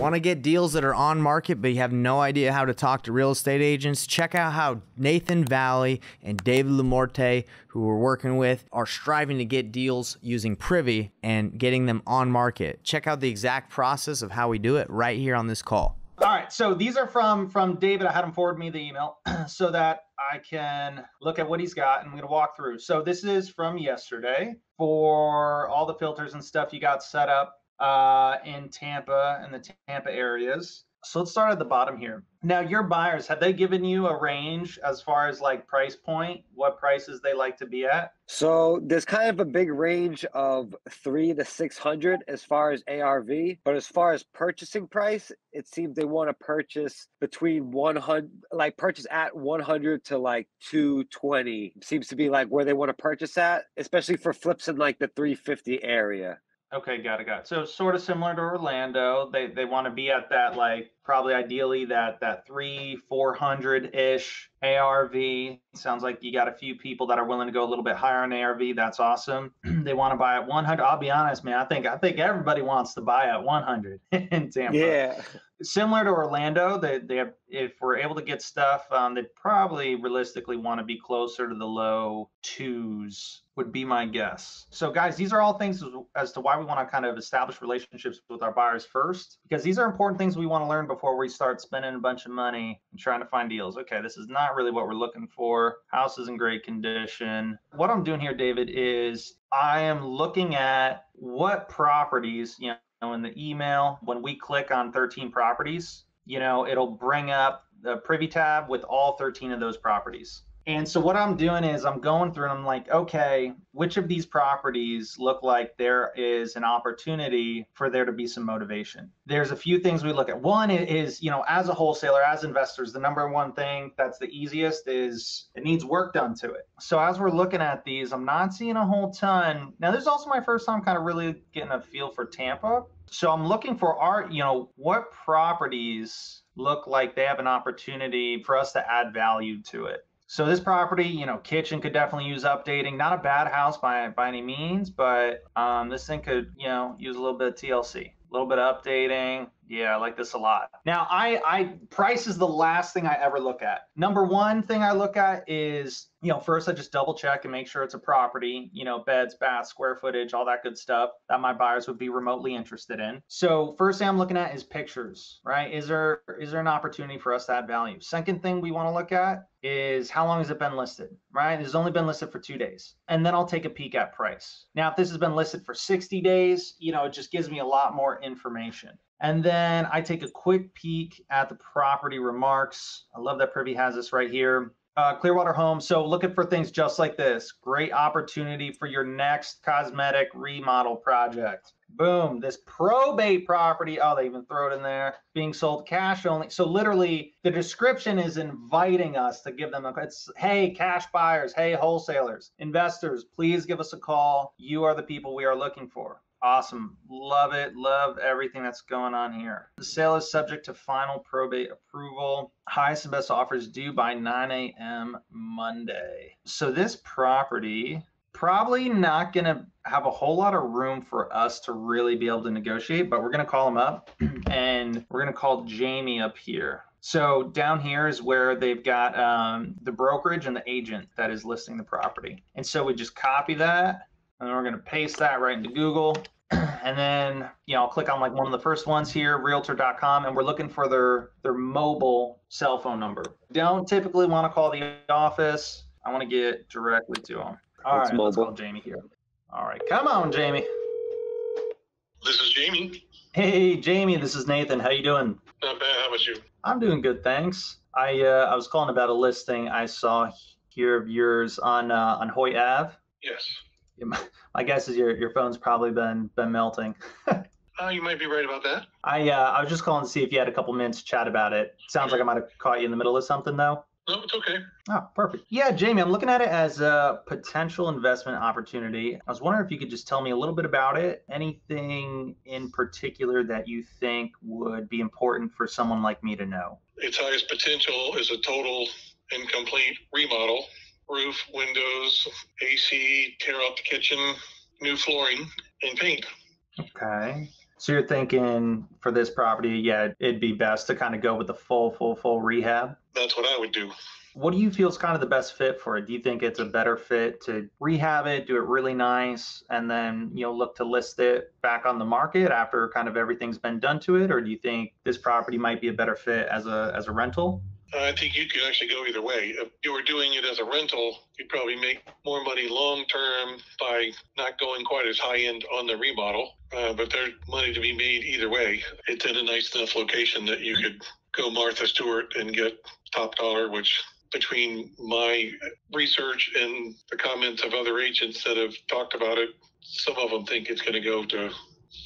Want to get deals that are on market, but you have no idea how to talk to real estate agents? Check out how Nathan Valley and David Lumorte, who we're working with, are striving to get deals using Privy and getting them on market. Check out the exact process of how we do it right here on this call. All right, so these are from from David. I had him forward me the email so that I can look at what he's got. And I'm going to walk through. So this is from yesterday for all the filters and stuff you got set up uh, in Tampa and the Tampa areas. So let's start at the bottom here. Now, your buyers, have they given you a range as far as like price point, what prices they like to be at? So there's kind of a big range of three to 600 as far as ARV. But as far as purchasing price, it seems they want to purchase between 100, like purchase at 100 to like 220 seems to be like where they want to purchase at, especially for flips in like the 350 area. Okay, got it, got it. So sort of similar to Orlando, they they want to be at that like probably ideally that that three four hundred ish ARV. Sounds like you got a few people that are willing to go a little bit higher on ARV. That's awesome. they want to buy at one hundred. I'll be honest, man. I think I think everybody wants to buy at one hundred in Tampa. Yeah. Similar to Orlando, they they have, if we're able to get stuff, um, they probably realistically want to be closer to the low twos would be my guess. So, guys, these are all things as to why we want to kind of establish relationships with our buyers first, because these are important things we want to learn before we start spending a bunch of money and trying to find deals. Okay, this is not really what we're looking for. House is in great condition. What I'm doing here, David, is I am looking at what properties, you know, in the email, when we click on 13 properties, you know, it'll bring up the privy tab with all 13 of those properties. And so what I'm doing is I'm going through and I'm like, okay, which of these properties look like there is an opportunity for there to be some motivation? There's a few things we look at. One is, you know, as a wholesaler, as investors, the number one thing that's the easiest is it needs work done to it. So as we're looking at these, I'm not seeing a whole ton. Now, this is also my first time kind of really getting a feel for Tampa. So I'm looking for our, you know, what properties look like they have an opportunity for us to add value to it. So this property, you know, kitchen could definitely use updating. Not a bad house by by any means, but um, this thing could, you know, use a little bit of TLC, a little bit of updating, yeah, I like this a lot. Now, I, I price is the last thing I ever look at. Number one thing I look at is, you know, first I just double check and make sure it's a property, you know, beds, baths, square footage, all that good stuff that my buyers would be remotely interested in. So first thing I'm looking at is pictures, right? Is there is there an opportunity for us to add value? Second thing we want to look at is how long has it been listed, right? It's only been listed for two days. And then I'll take a peek at price. Now, if this has been listed for 60 days, you know, it just gives me a lot more information. And then I take a quick peek at the property remarks. I love that Privy has this right here. Uh, Clearwater Home. So looking for things just like this. Great opportunity for your next cosmetic remodel project. Boom. This probate property. Oh, they even throw it in there. Being sold cash only. So literally, the description is inviting us to give them a. It's hey, cash buyers. Hey, wholesalers, investors. Please give us a call. You are the people we are looking for. Awesome. Love it. Love everything that's going on here. The sale is subject to final probate approval. Highest and best offers due by 9 a.m. Monday. So this property probably not going to have a whole lot of room for us to really be able to negotiate, but we're going to call him up and we're going to call Jamie up here. So down here is where they've got um, the brokerage and the agent that is listing the property. And so we just copy that and then we're going to paste that right into Google. and then, you know, I'll click on like one of the first ones here, realtor.com, and we're looking for their, their mobile cell phone number. Don't typically want to call the office. I want to get directly to them. All right, let's call Jamie here. All right, come on, Jamie. This is Jamie. Hey, Jamie, this is Nathan. How you doing? Not bad. How about you? I'm doing good, thanks. I uh, I was calling about a listing I saw here of yours on uh, on Hoy Ave. Yes. My guess is your your phone's probably been been melting. uh, you might be right about that. I uh, I was just calling to see if you had a couple minutes to chat about it. Sounds like I might have caught you in the middle of something though. No, it's okay. Oh, perfect. Yeah, Jamie, I'm looking at it as a potential investment opportunity. I was wondering if you could just tell me a little bit about it. Anything in particular that you think would be important for someone like me to know? Its highest potential is a total and complete remodel roof, windows, AC, tear out the kitchen, new flooring, and paint. Okay. So you're thinking for this property, yeah, it'd be best to kind of go with the full, full, full rehab. That's what I would do. What do you feel is kind of the best fit for it? Do you think it's a better fit to rehab it, do it really nice, and then you know look to list it back on the market after kind of everything's been done to it, or do you think this property might be a better fit as a as a rental? I think you could actually go either way. If you were doing it as a rental, you'd probably make more money long term by not going quite as high end on the remodel. Uh, but there's money to be made either way. It's in a nice enough location that you could go Martha Stewart and get top dollar, which between my research and the comments of other agents that have talked about it, some of them think it's going to go to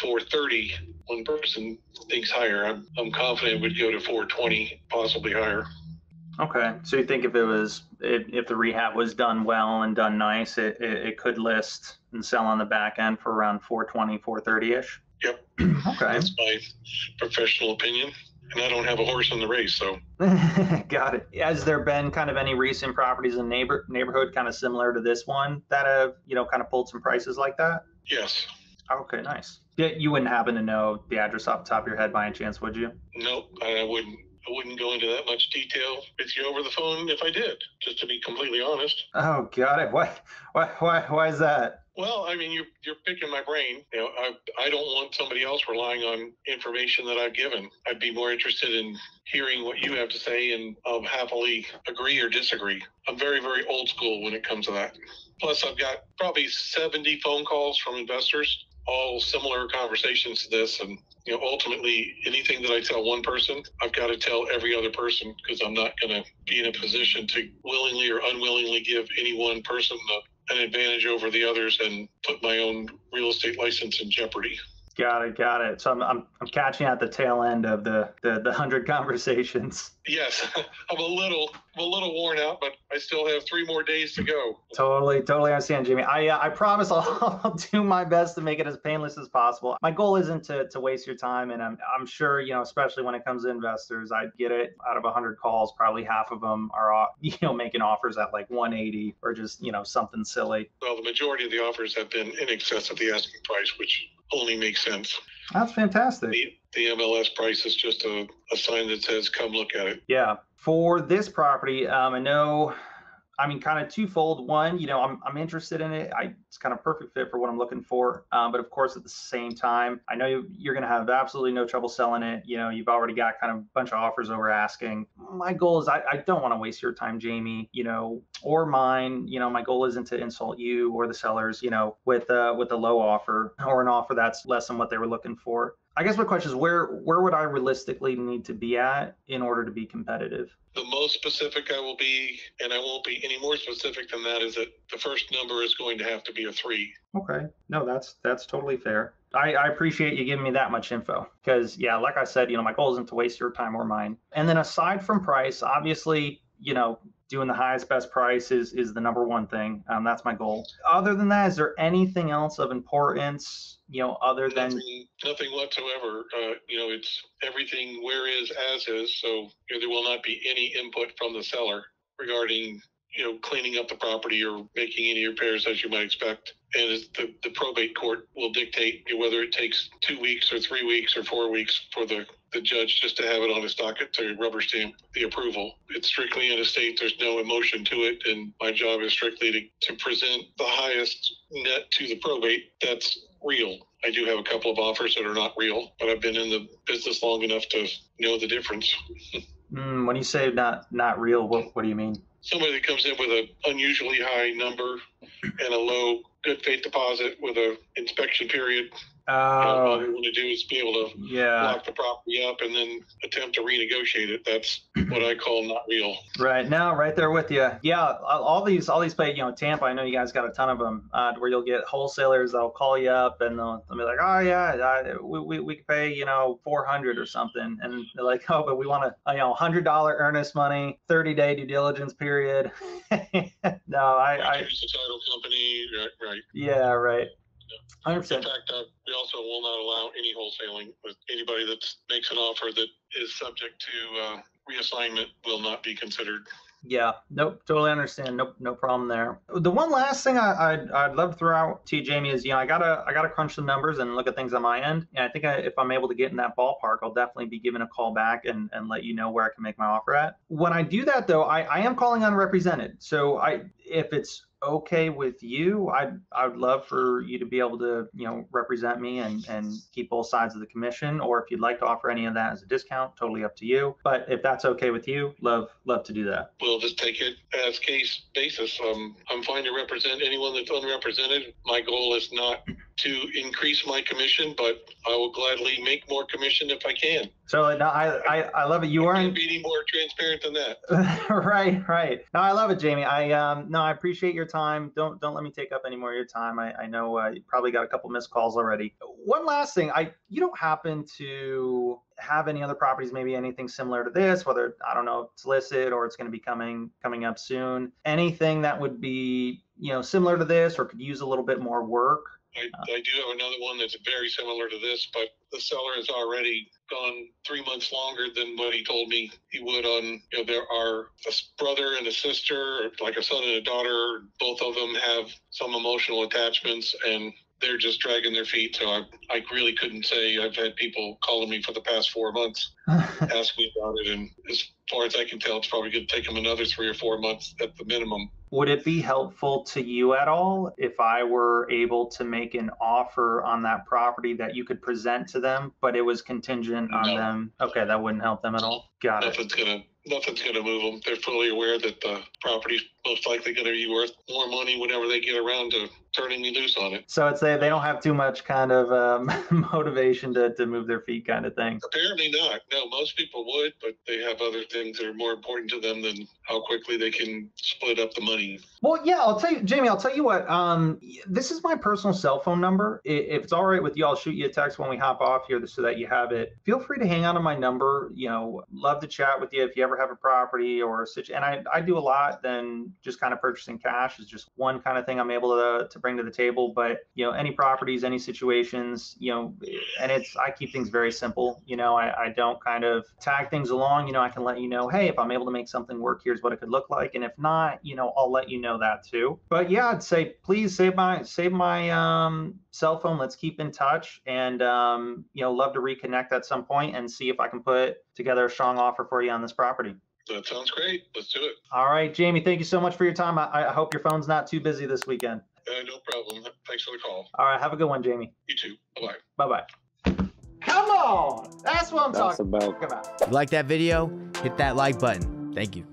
430. One person thinks higher. I'm, I'm confident it would go to 420, possibly higher. Okay, so you think if it was if, if the rehab was done well and done nice, it, it, it could list and sell on the back end for around 420, 430 ish. Yep. Okay. That's my professional opinion. And I don't have a horse in the race, so Got it. Has there been kind of any recent properties in neighbor neighborhood kind of similar to this one that have you know kind of pulled some prices like that? yes. Okay, nice. You wouldn't happen to know the address off the top of your head by any chance, would you? Nope, I wouldn't. I wouldn't go into that much detail with you over the phone if I did. Just to be completely honest. Oh, got it. Why, why, why, why is that? Well, I mean, you're you're picking my brain. You know, I I don't want somebody else relying on information that I've given. I'd be more interested in hearing what you have to say, and I'll happily agree or disagree. I'm very very old school when it comes to that. Plus, I've got probably 70 phone calls from investors, all similar conversations to this, and you know, ultimately, anything that I tell one person, I've got to tell every other person because I'm not going to be in a position to willingly or unwillingly give any one person the, an advantage over the others and put my own real estate license in jeopardy. Got it, got it. So I'm, I'm, I'm catching at the tail end of the, the, the hundred conversations. Yes, I'm a little, I'm a little worn out, but I still have three more days to go. Totally, totally understand, Jimmy. I, uh, I promise I'll, I'll do my best to make it as painless as possible. My goal isn't to, to waste your time, and I'm, I'm sure you know, especially when it comes to investors, I get it. Out of 100 calls, probably half of them are you know making offers at like 180 or just you know something silly. Well, the majority of the offers have been in excess of the asking price, which only makes sense. That's fantastic. The, the MLS price is just a, a sign that says, come look at it. Yeah. For this property, um, I know, I mean, kind of twofold. One, you know, I'm, I'm interested in it. I, it's kind of perfect fit for what I'm looking for. Um, but of course, at the same time, I know you, you're going to have absolutely no trouble selling it. You know, you've already got kind of a bunch of offers over asking. My goal is I, I don't want to waste your time, Jamie, you know, or mine. You know, my goal isn't to insult you or the sellers, you know, with, uh, with a low offer or an offer that's less than what they were looking for. I guess my question is where where would I realistically need to be at in order to be competitive? The most specific I will be, and I won't be any more specific than that, is that the first number is going to have to be a three. Okay. No, that's that's totally fair. I, I appreciate you giving me that much info because yeah, like I said, you know, my goal isn't to waste your time or mine. And then aside from price, obviously, you know, doing the highest best price is is the number one thing. Um, that's my goal. Other than that, is there anything else of importance? You know, other than Nothing, nothing whatsoever. Uh, you know, it's everything where is as is. So you know, there will not be any input from the seller regarding you know cleaning up the property or making any repairs as you might expect. And the the probate court will dictate whether it takes two weeks or three weeks or four weeks for the the judge just to have it on his docket to rubber stamp the approval. It's strictly in a state. There's no emotion to it, and my job is strictly to, to present the highest net to the probate that's real. I do have a couple of offers that are not real, but I've been in the business long enough to know the difference. mm, when you say not not real, what what do you mean? Somebody that comes in with an unusually high number and a low good faith deposit with a inspection period. Know, all they want to do is be able to yeah. lock the property up and then attempt to renegotiate it. That's what I call not real. Right now, right there with you. Yeah, all these, all these play. You know, Tampa. I know you guys got a ton of them. Uh, where you'll get wholesalers that'll call you up and they'll, they'll be like, "Oh yeah, I, we, we we could pay you know four hundred or something," and they're like, "Oh, but we want a you know hundred dollar earnest money, thirty day due diligence period." no, I, I, Here's the title company, right? right. yeah, right. Hundred In fact, uh, we also will not allow any wholesaling with anybody that makes an offer that is subject to uh, reassignment will not be considered. Yeah, nope, totally understand. Nope, no problem there. The one last thing I, would I'd love to throw out to you, Jamie, is you know I gotta I gotta crunch the numbers and look at things on my end. And I think I, if I'm able to get in that ballpark, I'll definitely be giving a call back and, and let you know where I can make my offer at. When I do that though, I, I am calling unrepresented. So I if it's okay with you, I'd I would love for you to be able to you know represent me and and keep both sides of the commission. Or if you'd like to offer any of that as a discount, totally up to you. But if that's okay with you, love love to do that. We'll just take it as case basis. Um, I'm fine to represent anyone that's unrepresented. My goal is not to increase my commission, but I will gladly make more commission if I can. So no, I, I, I love it. You aren't be any more transparent than that. right, right. No, I love it, Jamie. I um no, I appreciate your time. Don't don't let me take up any more of your time. I, I know uh, you probably got a couple missed calls already. One last thing, I you don't happen to have any other properties, maybe anything similar to this, whether I don't know it's listed or it's going to be coming coming up soon. Anything that would be you know similar to this or could use a little bit more work I, uh. I do have another one that's very similar to this, but the seller has already gone three months longer than what he told me he would on, you know, there are a brother and a sister, like a son and a daughter. Both of them have some emotional attachments and they're just dragging their feet. So I, I really couldn't say. I've had people calling me for the past four months, ask me about it. And as far as I can tell, it's probably going to take them another three or four months at the minimum. Would it be helpful to you at all if I were able to make an offer on that property that you could present to them, but it was contingent on No. them? Okay, that wouldn't help them at all. Got it. Gonna nothing's gonna move them. They're fully aware that the property's most likely gonna be worth more money whenever they get around to turning me loose on it. So it's they they don't have too much kind of um, motivation to, to move their feet kind of thing. Apparently not. No, most people would, but they have other things that are more important to them than how quickly they can split up the money. Well, yeah, I'll tell you, Jamie. I'll tell you what. Um, this is my personal cell phone number. If it's all right with you, I'll shoot you a text when we hop off here, so that you have it. Feel free to hang out on to my number. You know, love to chat with you if you ever have a property or situation. And I, I do a lot than just kind of purchasing cash. Is just one kind of thing I'm able to, to to bring to the table. But you know, any properties, any situations, you know, and it's I keep things very simple. You know, I, I don't kind of tag things along. You know, I can let you know, hey, if I'm able to make something work, here's what it could look like. And if not, you know, I'll let you know that too. But yeah, I'd say please save my save my um, cell phone. Let's keep in touch, and um, you know, love to reconnect at some point and see if I can put together a strong offer for you on this property. That sounds great. Let's do it. All right, Jamie. Thank you so much for your time. I, I hope your phone's not too busy this weekend. Uh, no problem. Thanks for the call. All right, have a good one, Jamie. You too. Bye Bye bye. bye. Come on, that's what I'm That's talking about about. If you like that video, hit that like button. Thank you.